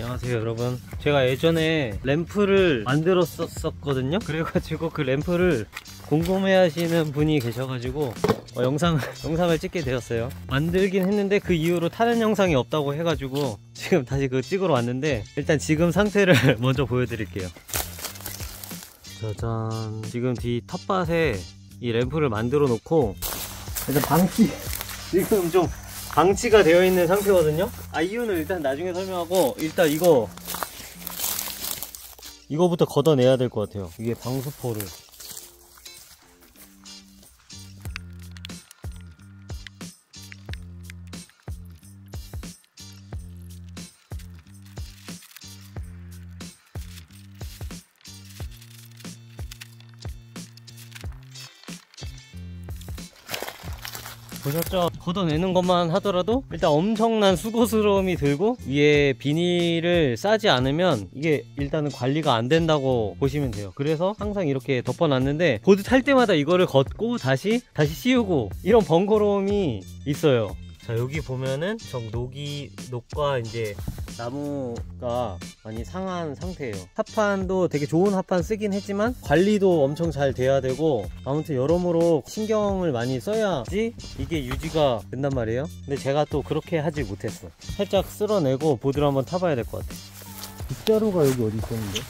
안녕하세요 여러분. 제가 예전에 램프를 만들었었거든요. 그래가지고 그 램프를 궁금해 하시는 분이 계셔가지고 어, 영상, 영상을 찍게 되었어요. 만들긴 했는데 그 이후로 타는 영상이 없다고 해가지고 지금 다시 그 찍으러 왔는데 일단 지금 상태를 먼저 보여드릴게요. 짜잔. 지금 뒤 텃밭에 이 램프를 만들어 놓고 일단 방치 지금 좀 방치가 되어 있는 상태거든요. 아 이유는 일단 나중에 설명하고 일단 이거 이거부터 걷어내야 될 것 같아요. 이게 방수포를 보셨죠? 걷어내는 것만 하더라도 일단 엄청난 수고스러움이 들고 위에 비닐을 싸지 않으면 이게 일단은 관리가 안 된다고 보시면 돼요 그래서 항상 이렇게 덮어놨는데 보드 탈 때마다 이거를 걷고 다시 다시 씌우고 이런 번거로움이 있어요 자 여기 보면은 저 녹이 녹과 이제 나무가 많이 상한 상태예요. 합판도 되게 좋은 합판 쓰긴 했지만 관리도 엄청 잘 돼야 되고 아무튼 여러모로 신경을 많이 써야지 이게 유지가 된단 말이에요. 근데 제가 또 그렇게 하지 못했어 살짝 쓸어내고 보드를 한번 타봐야 될 것 같아 빗자루가 여기 어디 있었는데?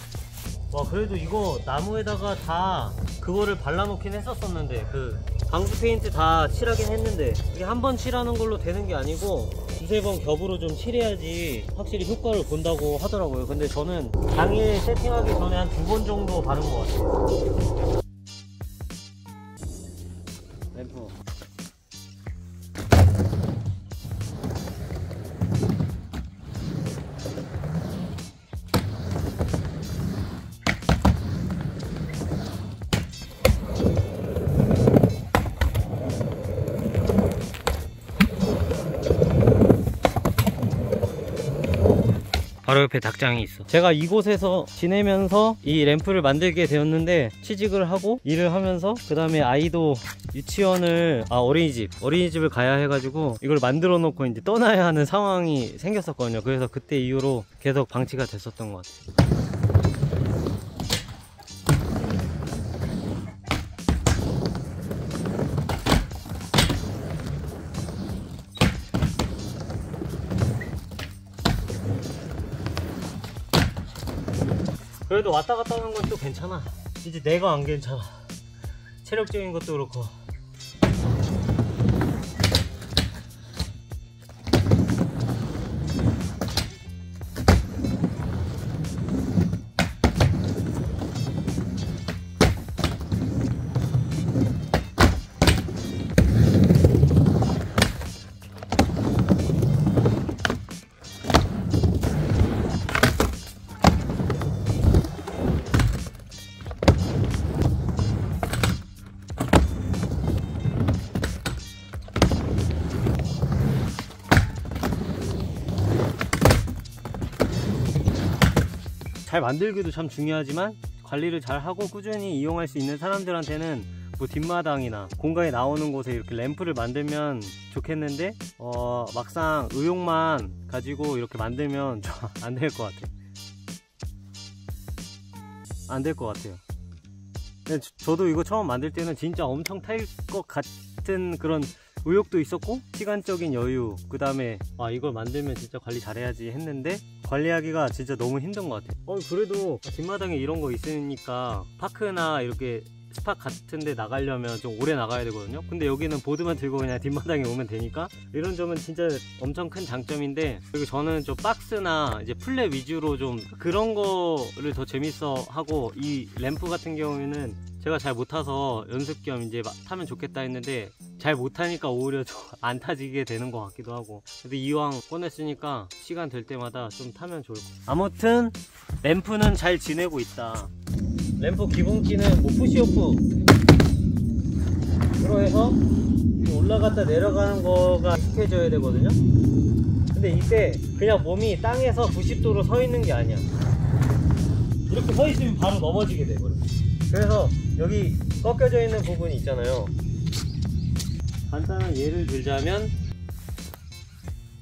와 그래도 이거 나무에다가 다 그거를 발라놓긴 했었었는데 그 방수 페인트 다 칠하긴 했는데 이게 한 번 칠하는 걸로 되는 게 아니고 두세 번 겹으로 좀 칠해야지 확실히 효과를 본다고 하더라고요. 근데 저는 당일 세팅하기 전에 한 두 번 정도 바른 것 같아요 바로 옆에 닭장이 있어. 제가 이곳에서 지내면서 이 램프를 만들게 되었는데 취직을 하고 일을 하면서 그 다음에 아이도 유치원을 아 어린이집 어린이집을 가야 해가지고 이걸 만들어 놓고 이제 떠나야 하는 상황이 생겼었거든요. 그래서 그때 이후로 계속 방치가 됐었던 것 같아요 그래도 왔다 갔다 하는 건 또 괜찮아. 이제 내가 안 괜찮아. 체력적인 것도 그렇고 잘 만들기도 참 중요하지만 관리를 잘 하고 꾸준히 이용할 수 있는 사람들한테는 뭐 뒷마당이나 공간이 나오는 곳에 이렇게 램프를 만들면 좋겠는데 어 막상 의욕만 가지고 이렇게 만들면 안 될 것 같아 안될 것 같아요. 저도 이거 처음 만들 때는 진짜 엄청 탈 것 같은 그런 의욕도 있었고 시간적인 여유 그 다음에 아 이걸 만들면 진짜 관리 잘해야지 했는데 관리하기가 진짜 너무 힘든 것 같아요. 어 그래도 뒷마당에 이런 거 있으니까 파크나 이렇게 스팟 같은 데 나가려면 좀 오래 나가야 되거든요. 근데 여기는 보드만 들고 그냥 뒷마당에 오면 되니까 이런 점은 진짜 엄청 큰 장점인데 그리고 저는 좀 박스나 이제 플랫 위주로 좀 그런 거를 더 재밌어 하고 이 램프 같은 경우에는 제가 잘 못 타서 연습 겸 이제 막 타면 좋겠다 했는데 잘 못하니까 오히려 좀 안 타지게 되는 것 같기도 하고. 그래도 이왕 꺼냈으니까 시간 될 때마다 좀 타면 좋을 것 같아요. 아무튼 램프는 잘 지내고 있다 램프 기본기는 뭐 푸시오프. 으로 해서 올라갔다 내려가는 거가 익숙해져야 되거든요. 근데 이때 그냥 몸이 땅에서 90도로 서 있는 게 아니야. 이렇게 서 있으면 바로 넘어지게 돼버려 그래서 여기 꺾여져 있는 부분이 있잖아요. 간단한 예를 들자면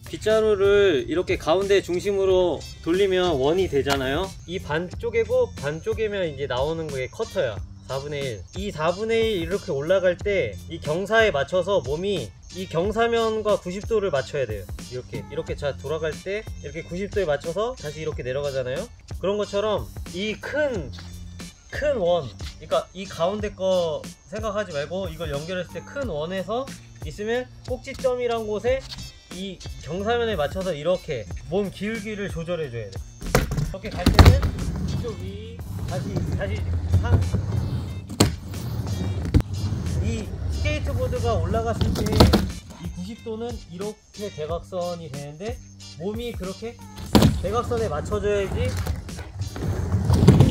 빗자루를 이렇게 가운데 중심으로 돌리면 원이 되잖아요 이 반쪽이고 반쪽이면 이제 나오는 게 커터야 4분의 1. 이 4분의 1 이렇게 올라갈 때 이 경사에 맞춰서 몸이 이 경사면과 90도를 맞춰야 돼요. 이렇게 이렇게 자 돌아갈 때 이렇게 90도에 맞춰서 다시 이렇게 내려가잖아요. 그런 것처럼 이 큰 큰 원, 그러니까 이 가운데 거 생각하지 말고 이걸 연결했을 때 큰 원에서 있으면 꼭지점이란 곳에 이 경사면에 맞춰서 이렇게 몸 기울기를 조절해 줘야 돼. 이렇게 갈 때는 이쪽 위 다시 다시 상, 이 스케이트보드가 올라갔을 때 이 90도는 이렇게 대각선이 되는데 몸이 그렇게 대각선에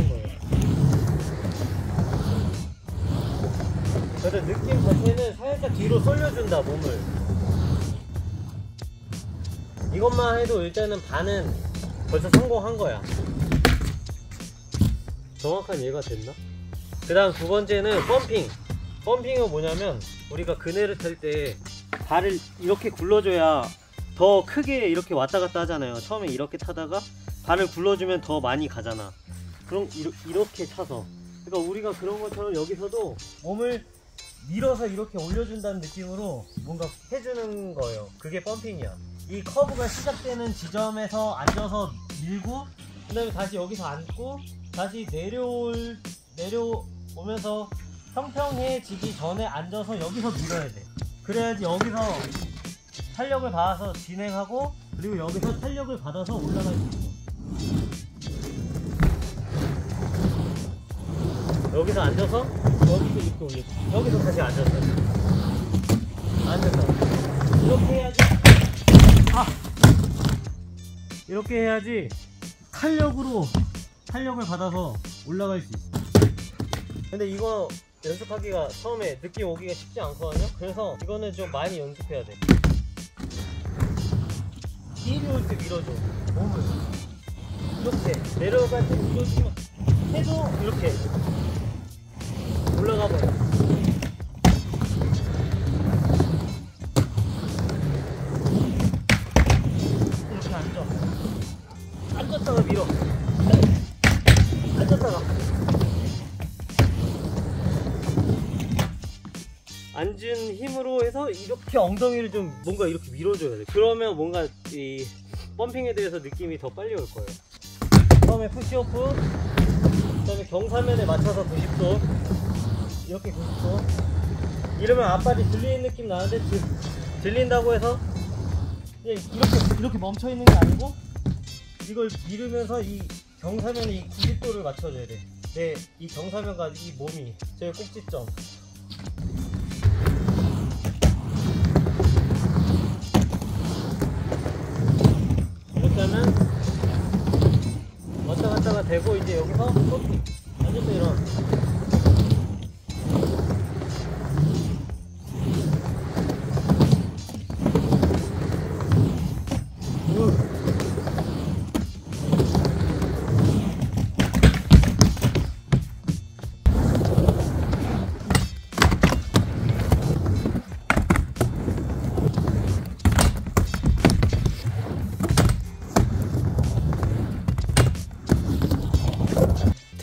거예요. 그래서 느낌 자체는 살짝 뒤로 쏠려준다 몸을 이것만 해도 일단은 반은 벌써 성공한 거야. 정확한 이해가 됐나? 그 다음 두 번째는 펌핑. 펌핑은 뭐냐면 우리가 그네를 탈 때 발을 이렇게 굴러줘야 더 크게 이렇게 왔다 갔다 하잖아요. 처음에 이렇게 타다가 발을 굴러주면 더 많이 가잖아. 그럼 이렇게 차서. 그러니까 우리가 그런 것처럼 여기서도 몸을 밀어서 이렇게 올려준다는 느낌으로 뭔가 해주는 거예요. 그게 펌핑이야 이 커브가 시작되는 지점에서 앉아서 밀고 그 다음에 다시 여기서 앉고 다시 내려올 내려오면서 평평해지기 전에 앉아서 여기서 밀어야 돼. 그래야지 여기서 탄력을 받아서 진행하고 그리고 여기서 탄력을 받아서 올라갈 수 있어. 여기서 앉아서 여기서 이렇게 올리고 여기서 다시 앉아서 앉아서 이렇게 해야지 아 이렇게 해야지 탄력으로 탄력을 받아서 올라갈 수 있어. 근데 이거 연습하기가 처음에 느낌 오기가 쉽지 않거든요. 그래서 이거는 좀 많이 연습해야 돼. 이리 올때 밀어줘. 몸을. 이렇게 내려갈 때 밀어주면 해도 이렇게 올라가 버려. 앉은 힘으로 해서 이렇게 엉덩이를 좀 뭔가 이렇게 밀어줘야 돼. 그러면 뭔가 이 펌핑에 대해서 느낌이 더 빨리 올 거예요. 처음에 푸시오프, 그 다음에 경사면에 맞춰서 90도, 이렇게 90도. 이러면 앞발이 들리는 느낌 나는데 들, 들린다고 해서 그냥 이렇게 이렇게 멈춰 있는 게 아니고 이걸 밀으면서 이 경사면에 이 90도를 맞춰줘야 돼. 내 이 경사면과 이 몸이 제 꼭지점. 되고 이제 여기서 또 앉아서 일어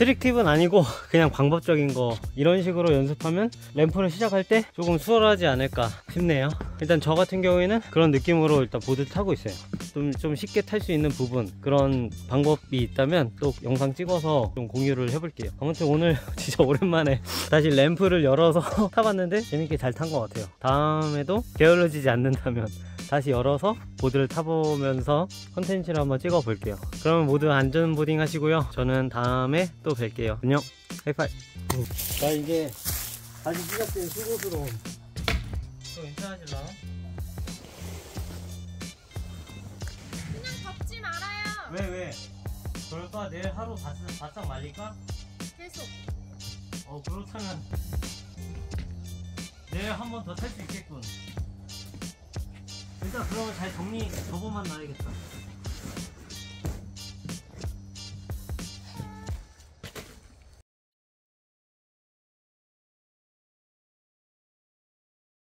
팁은 아니고 그냥 방법적인 거 이런 식으로 연습하면 램프를 시작할 때 조금 수월하지 않을까 싶네요. 일단 저 같은 경우에는 그런 느낌으로 일단 보드 타고 있어요. 좀, 좀 쉽게 탈 수 있는 부분 그런 방법이 있다면 또 영상 찍어서 좀 공유를 해볼게요. 아무튼 오늘 진짜 오랜만에 다시 램프를 열어서 타봤는데 재밌게 잘 탄 것 같아요. 다음에도 게을러지지 않는다면 다시 열어서 보드를 타보면서 컨텐츠를 한번 찍어 볼게요 그러면 모두 안전 보딩 하시고요 저는 다음에 또 뵐게요 안녕 하이파이 자 이제 다시 시작된 수고스러움 또 괜찮아질라? 그냥 걷지 말아요. 왜 왜? 그럴까? 내일 하루 바싹 말릴까? 계속. 어 그렇다면 내일 한 번 더 탈 수 있겠군 일단 그러면 잘 정리 접어만 놔야겠다